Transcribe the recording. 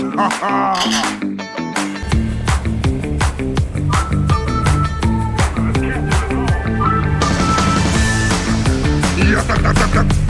Yeah,